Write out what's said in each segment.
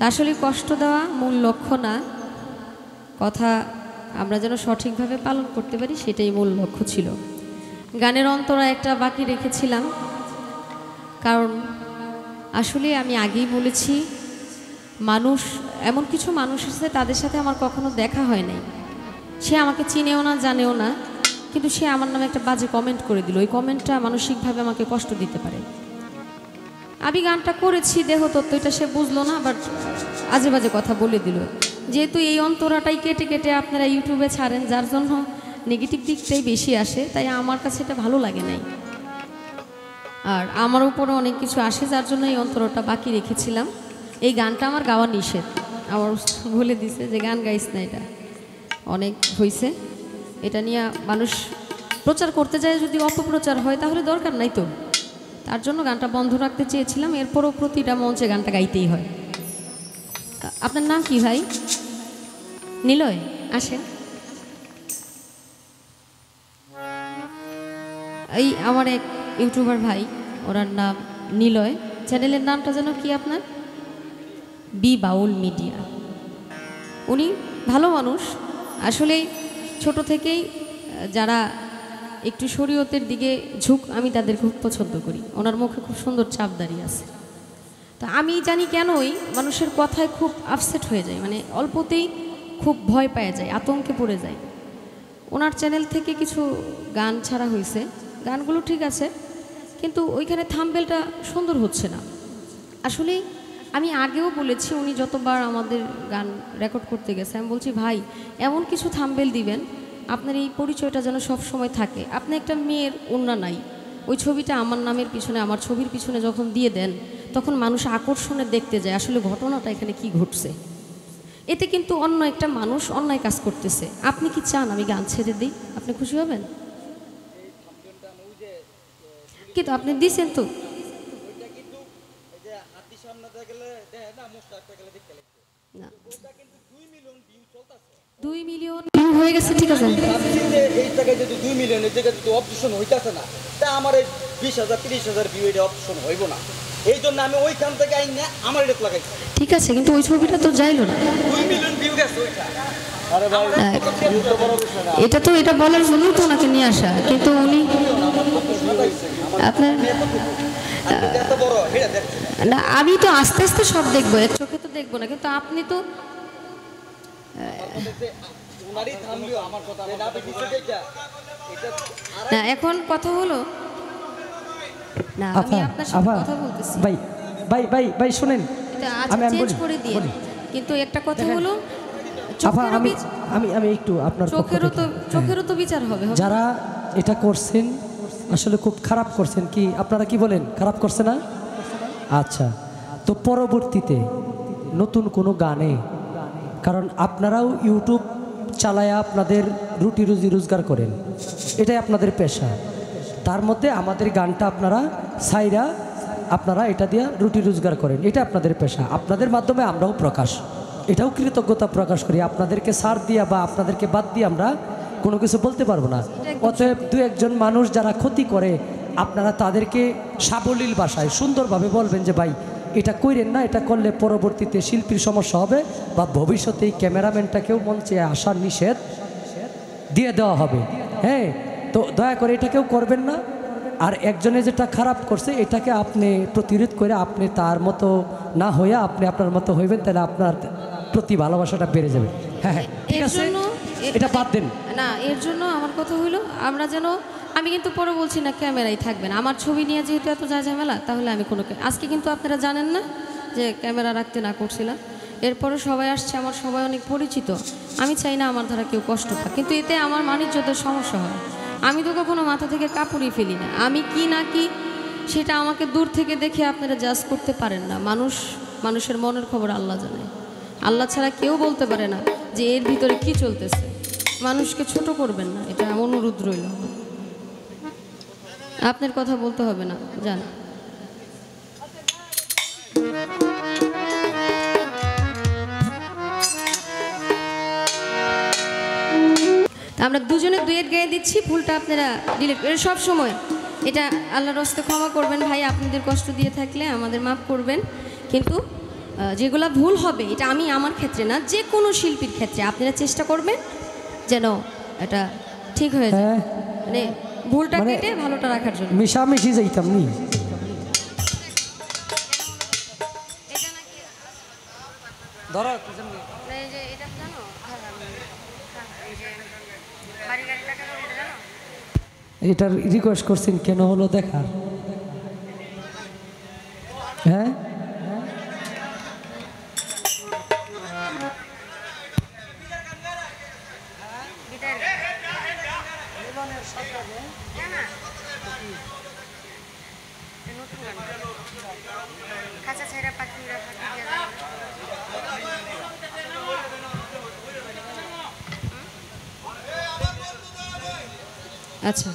আসলে কষ্ট দেওয়া মূল লক্ষ্য না। কথা আমরা যেন সঠিকভাবে পালন করতে পারি সেটাই মূল লক্ষ্য ছিল। গানের অন্তরা একটা বাকি রেখেছিলাম। কারণ আসলে আমি আগেই বলেছি, মানুষ, এমন কিছু মানুষ আছে তাদের সাথে আমার কখনো দেখা হয় নাই। সে আমাকে চিনেও না, জানেও না, কিন্তু সে আমার নামে একটা বাজে কমেন্ট করে দিল। ওই কমেন্টটা মানসিকভাবে আমাকে কষ্ট দিতে পারে। আমি গানটা করেছি দেহ তত্ত্ব এটা সে বুঝলো না বাট আজে বাজে কথা বলে দিল। যেহেতু এই অন্তরাটাই কেটে কেটে আপনারা ইউটিউবে ছাড়েন, যার জন্য নেগেটিভ দিকটাই বেশি আসে, তাই আমার কাছে এটা ভালো লাগে নাই। আর আমার উপরে অনেক কিছু আসে, যার জন্য এই অন্তরটা বাকি রেখেছিলাম। এই গানটা আমার গাওয়া নিষেধ। আমার বলে দিছে যে, গান গাইস না এটা। অনেক হয়েছে এটা নিয়ে মানুষ প্রচার করতে যায়, যদি অপপ্রচার হয়, তাহলে দরকার নাই তো। তার জন্য গানটা বন্ধ রাখতে চেয়েছিলাম, এরপরও প্রতিটা মঞ্চে গানটা গাইতেই হয়। আপনার নাম কি ভাই? নিলয়, আসেন। এই আমার এক ইউটিউবার ভাই, ওনার নাম নিলয়। চ্যানেলের নামটা যেন কি আপনার? B Baul media. উনি ভালো মানুষ। আসলে ছোট থেকেই যারা একটু শরীয়তের দিকে ঝুঁক আমি তাদের খুব পছন্দ করি। ওনার মুখে খুব সুন্দর চাপ দাঁড়িয়ে আছে। তা আমি জানি কেনই মানুষের কথায় খুব আপসেট হয়ে যায় মানে অল্পতেই খুব ভয় পাওয়া যায়, আতঙ্কে পড়ে যায়। ওনার চ্যানেল থেকে কিছু গান ছাড়া হয়েছে, গানগুলো ঠিক আছে, কিন্তু ওইখানে থাম্বেলটা সুন্দর হচ্ছে না। আসলে আমি আগেও বলেছি, উনি যতবার আমাদের গান রেকর্ড করতে গেছে, আমি বলছি, ভাই, এমন কিছু থাম্বেল দিবেন আপনার এই পরিচয়টা যেন সব সময় থাকে। আপনি একটা মেয়ের অন্যা নাই। ওই ছবিটা আমার নামের পিছনে, আমার ছবির পিছনে যখন দিয়ে দেন, তখন মানুষ আকর্ষণে দেখতে যায়, আসলে ঘটনাটা এখানে কি ঘটছে। এতে কিন্তু অন্য একটা মানুষ অন্যায় কাজ করতেছে। আপনি কি চান আমি গান ছেড়ে দিই? আপনি খুশি হবেন? কিন্তু আপনি দিছেন তো। দুই মিলিয়ন হয়ে গেছে ঠিক আছে। এই জায়গায় যদি দুই মিলিয়ন এই জায়গায় যদি অপশন হইতাছে না তা আমার এই বিশ হাজার তিরিশ হাজার ভিউ এটা অপশন হইব না। এই জন্য আমি ওইখান থেকে আইন না আমার এটা লাগাইছি। ঠিক আছে কিন্তু ওই ছবিটা তো যাইলো না। দুই মিলিয়ন ভিউ গেছে ওইটা। এটা তো এটা বলার জন্যই তো ওনাকে নিয়ে আসা কিন্তু উনি আপনার এত বড় না আমি তো আস্তে আস্তে সব দেখব এক চোখে তো দেখব না কিন্তু আপনি তো না এখন কথা হলো? না আমি আফা আপনার সাথে কথা বলতেছি। ভাই ভাই ভাই ভাই শুনেন। আমি আমি চেঞ্জ করে দিয়ে কিন্তু একটা কথা হলো আমি আমি আমি একটু আপনার চোখেরও তো। চোখেরও তো বিচার হবে হবে। যারা এটা করছেন আসলে খুব খারাপ করছেন। কি আপনারা কি বলেন? খারাপ করছে না? আচ্ছা তো পরবর্তীতে নতুন কোনো গানে কারণ আপনারাও ইউটিউব চালায়া আপনাদের রুটি রুজি রোজগার করেন। এটাই আপনাদের পেশা। তার মধ্যে আমাদের গানটা আপনারা সাইরা আপনারা এটা দিয়ে রুটি রোজগার করেন। এটা আপনাদের পেশা। আপনাদের মাধ্যমে আমরাও প্রকাশ। এটাও কৃতজ্ঞতা প্রকাশ করি। আপনাদেরকে সার দিয়া বা আপনাদেরকে বাদ দিয়ে আমরা কোনো কিছু বলতে পারব না। অতএব দু একজন মানুষ যারা ক্ষতি করে, আপনারা তাদেরকে সাবলীল ভাষায় সুন্দরভাবে বলবেন যে, ভাই এটা কইরেন না এটা করলে পরবর্তীতে শিল্পীর সমস্যা হবে বা ভবিষ্যতে এই ক্যামেরাম্যানটাকেও মঞ্চে আসার নিষেধ দিয়ে দেওয়া হবে। হ্যাঁ তো দয়া করে এটা কেউ করবেন না। আর একজনে যেটা খারাপ করছে এটাকে আপনি প্রতিরোধ করে আপনি তার মতো না হইয়া আপনি আপনার মতো হইবেন তাহলে আপনার প্রতি ভালোবাসাটা বেড়ে যাবে। হ্যাঁ হ্যাঁ ঠিক আছে? এটা বাদ দেন। না এর জন্য আমার কথা হলো আমরা যেন আমি কিন্তু পরে বলছি না ক্যামেরাই থাকবেন। আমার ছবি নিয়ে যেহেতু এত যা ঝামেলা তাহলে আমি কোনো আজকে কিন্তু আপনারা জানেন না যে ক্যামেরা রাখতে না করছিলাম। এরপরে সবাই আসছে, আমার সবাই অনেক পরিচিত। আমি চাই না আমার দ্বারা কেউ কষ্ট পাক, কিন্তু এতে আমার মানিজ্যদের সমস্যা হয়। আমি তো কখনো মাথা থেকে কাপড়ই ফেলি না। আমি কি না কি, সেটা আমাকে দূর থেকে দেখে আপনারা জাজ করতে পারেন না। মানুষ, মানুষের মনের খবর আল্লাহ জানে। আল্লাহ ছাড়া কেউ বলতে পারে না যে এর ভিতরে কি চলতেছে। মানুষকে ছোট করবেন না, এটা অনুরোধ রইল। আপনার কথা বলতে হবে না যান। আমরা দুজনে দুয়ের গায়ে দিচ্ছি ফুলটা আপনারা ডিলিট করে সব সময়। এটা আল্লাহর রস্তে ক্ষমা করবেন ভাই আপনাদের কষ্ট দিয়ে থাকলে আমাদের মাফ করবেন। কিন্তু যেগুলো ভুল হবে এটা আমি আমার ক্ষেত্রে না যে কোনো শিল্পীর ক্ষেত্রে। আপনারা চেষ্টা করবেন যেন এটা ঠিক হয়ে যায়। হ্যাঁ। মানে ভুলটা মানে কেটে ভালোটা রাখার জন্য। মিশামিশি যাইতাম নি। এটার রিকোয়েস্ট করছেন কেন হলো দেখার? আচ্ছা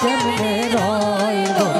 কেমনে রইব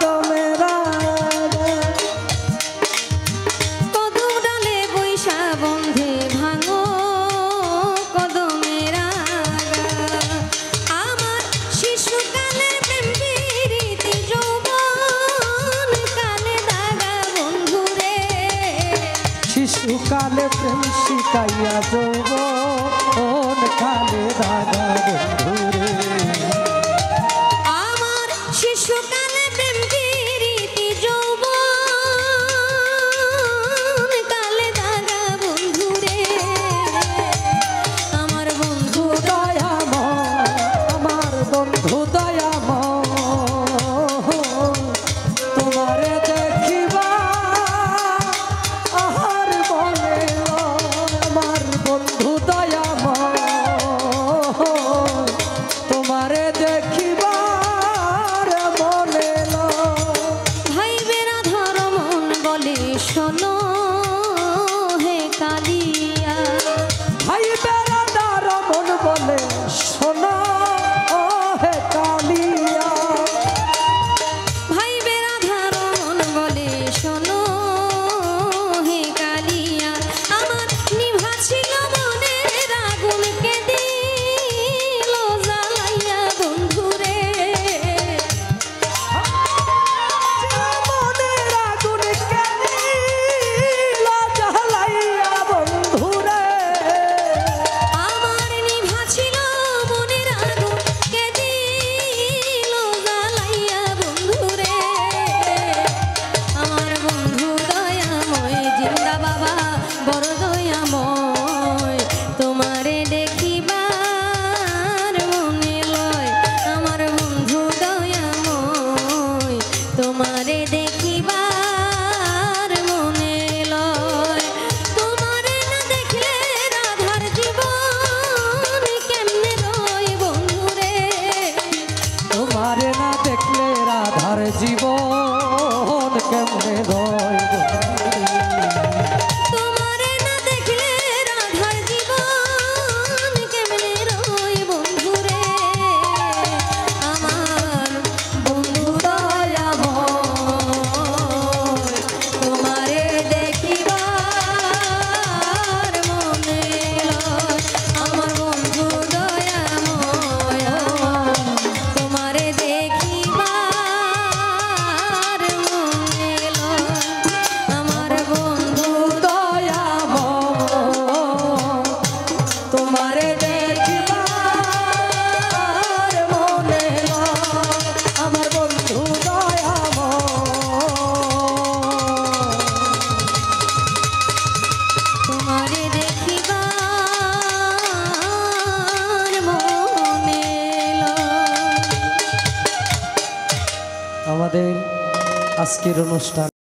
Father. জীবন কেমনে রয় আজকের অনুষ্ঠান।